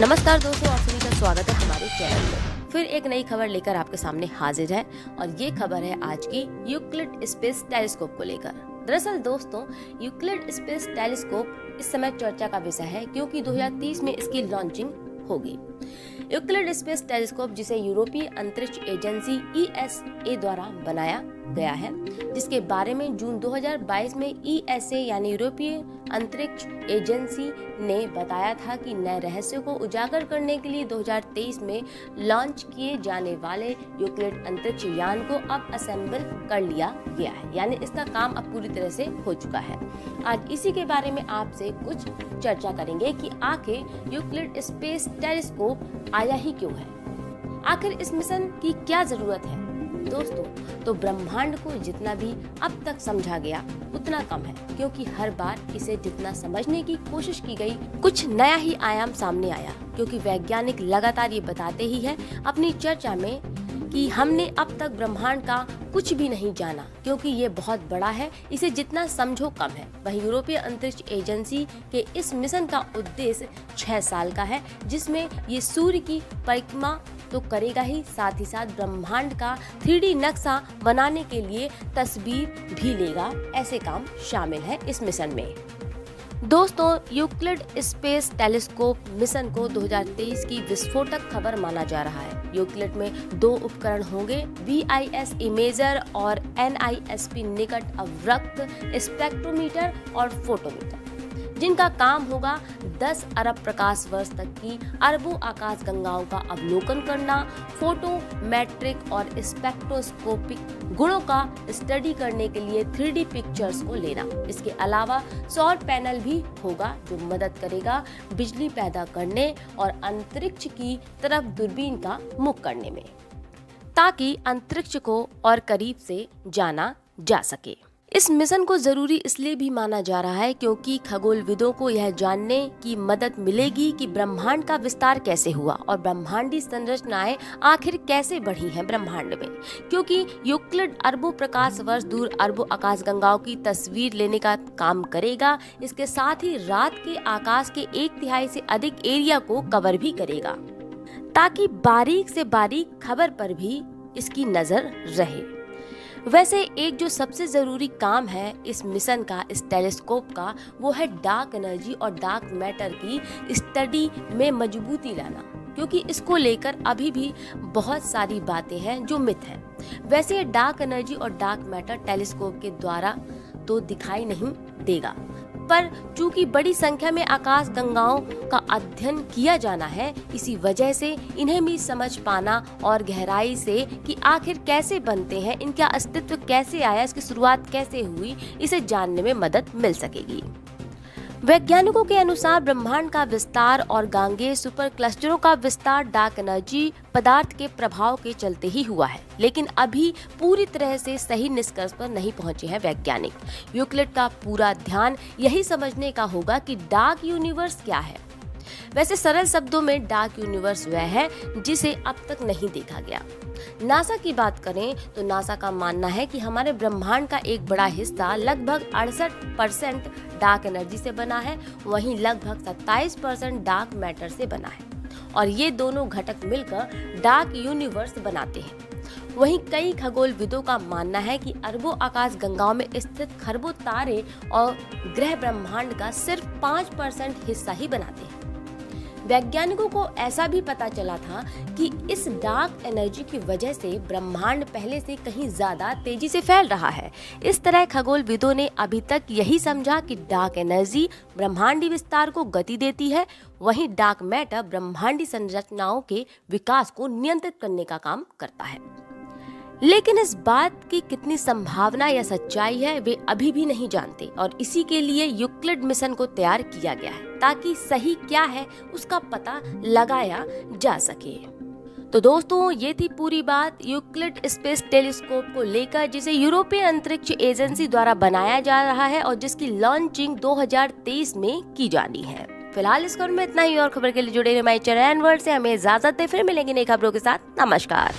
नमस्कार दोस्तों, आप सभी का स्वागत है हमारे चैनल में। फिर एक नई खबर लेकर आपके सामने हाजिर है और ये खबर है आज की यूक्लिड स्पेस टेलीस्कोप को लेकर। दरअसल दोस्तों, यूक्लिड स्पेस टेलीस्कोप इस समय चर्चा का विषय है क्योंकि 2030 में इसकी लॉन्चिंग होगी। यूक्लिड स्पेस टेलीस्कोप जिसे यूरोपीय अंतरिक्ष एजेंसी ई द्वारा बनाया गया है, जिसके बारे में जून 2022 में ई यानी यूरोपीय अंतरिक्ष एजेंसी ने बताया था कि नए रहस्यों को उजागर करने के लिए 2023 में लॉन्च किए जाने वाले यूक्लिड अंतरिक्ष यान को अब असेंबल कर लिया गया है। यानी इसका काम अब पूरी तरह से हो चुका है। आज इसी के बारे में आपसे कुछ चर्चा करेंगे कि आखिर यूक्लिड स्पेस टेलीस्कोप आया ही क्यों है? आखिर इस मिशन की क्या ज़रूरत है? दोस्तों तो ब्रह्मांड को जितना भी अब तक समझा गया, उतना कम है, क्योंकि हर बार इसे जितना समझने की कोशिश की गई, कुछ नया ही आयाम सामने आया, क्योंकि वैज्ञानिक लगातार ये बताते ही है, अपनी चर्चा में कि हमने अब तक ब्रह्मांड का कुछ भी नहीं जाना, क्योंकि ये बहुत बड़ा है, इसे जितना समझो कम है। वहीं यूरोपीय अंतरिक्ष एजेंसी के इस मिशन का उद्देश्य छह साल का है, जिसमें ये सूर्य की परिक्रमा तो करेगा ही, साथ ही साथ ब्रह्मांड का थ्री नक्शा बनाने के लिए तस्वीर भी लेगा, ऐसे काम शामिल है इस मिशन में। दोस्तों, यूक्लिड स्पेस टेलीस्कोप मिशन को 2023 की विस्फोटक खबर माना जा रहा है। यूक्लिड में दो उपकरण होंगे वी आई एस इमेजर और एन आई एस पी निकट अवरक्त स्पेक्ट्रोमीटर और फोटोमीटर। जिनका काम होगा 10 अरब प्रकाश वर्ष तक की अरबों आकाश गंगाओं का अवलोकन करना, फ़ोटो, मैट्रिक और स्पेक्ट्रोस्कोपिक गुणों का स्टडी करने के लिए थ्री पिक्चर्स को लेना। इसके अलावा सौर पैनल भी होगा जो मदद करेगा बिजली पैदा करने और अंतरिक्ष की तरफ़ दूरबीन का मुख करने में, ताकि अंतरिक्ष को और करीब से जाना जा सके। इस मिशन को ज़रूरी इसलिए भी माना जा रहा है क्योंकि खगोलविदों को यह जानने की मदद मिलेगी कि ब्रह्मांड का विस्तार कैसे हुआ और ब्रह्मांडी संरचनाएँ आखिर कैसे बढ़ी हैं ब्रह्मांड में। क्योंकि यूक्लिड अरबों प्रकाश वर्ष दूर अरबों आकाश गंगाओं की तस्वीर लेने का काम करेगा, इसके साथ ही रात के आकाश के एक तिहाई से अधिक एरिया को कवर भी करेगा, ताकि बारीक से बारीक खबर पर भी इसकी नज़र रहे। वैसे एक जो सबसे ज़रूरी काम है इस मिशन का, इस टेलीस्कोप का, वो है डार्क एनर्जी और डार्क मैटर की स्टडी में मजबूती लाना। क्योंकि इसको लेकर अभी भी बहुत सारी बातें हैं जो मिथ हैं। वैसे डार्क एनर्जी और डार्क मैटर टेलीस्कोप के द्वारा तो दिखाई नहीं देगा। पर चूँकि बड़ी संख्या में आकाश गंगाओं का अध्ययन किया जाना है, इसी वजह से इन्हें भी समझ पाना और गहराई से कि आखिर कैसे बनते हैं, इनका अस्तित्व कैसे आया, इसकी शुरुआत कैसे हुई, इसे जानने में मदद मिल सकेगी। वैज्ञानिकों के अनुसार ब्रह्मांड का विस्तार और गांगे सुपर क्लस्टरों का विस्तार डार्क एनर्जी पदार्थ के प्रभाव के चलते ही हुआ है। लेकिन अभी पूरी तरह से सही निष्कर्ष पर नहीं पहुँचे हैं वैज्ञानिक। यूक्लिड का पूरा ध्यान यही समझने का होगा कि डार्क यूनिवर्स क्या है। वैसे सरल शब्दों में डार्क यूनिवर्स वह है जिसे अब तक नहीं देखा गया। नासा की बात करें तो नासा का मानना है कि हमारे ब्रह्मांड का एक बड़ा हिस्सा लगभग अड़सठ परसेंट डार्क एनर्जी से बना है, वहीं लगभग 27 परसेंट डार्क मैटर से बना है। और ये दोनों घटक मिलकर डार्क यूनिवर्स बनाते हैं। वहीं कई खगोल विदों का मानना है कि अरबों आकाश गंगाओं में स्थित खरबों तारे और ग्रह ब्रह्मांड का सिर्फ़ पाँच परसेंट हिस्सा ही बनाते हैं। वैज्ञानिकों को ऐसा भी पता चला था कि इस डार्क एनर्जी की वजह से ब्रह्मांड पहले से कहीं ज़्यादा तेज़ी से फैल रहा है। इस तरह खगोल विदों ने अभी तक यही समझा कि डार्क एनर्जी ब्रह्मांडी विस्तार को गति देती है। वहीं डार्क मैटर ब्रह्मांडी संरचनाओं के विकास को नियंत्रित करने का काम करता है। लेकिन इस बात की कितनी संभावना या सच्चाई है, वे अभी भी नहीं जानते और इसी के लिए यूक्लिड मिशन को तैयार किया गया है ताकि सही क्या है उसका पता लगाया जा सके। तो दोस्तों, ये थी पूरी बात यूक्लिड स्पेस टेलीस्कोप को लेकर, जिसे यूरोपीय अंतरिक्ष एजेंसी द्वारा बनाया जा रहा है और जिसकी लॉन्चिंग 2023 में की जानी है। फ़िलहाल इस खबर में इतना ही, और खबर के लिए जुड़े रहे हमारे चैनल से। हमें इजाज़त दे, फिर मिलेंगे नई खबरों के साथ। नमस्कार।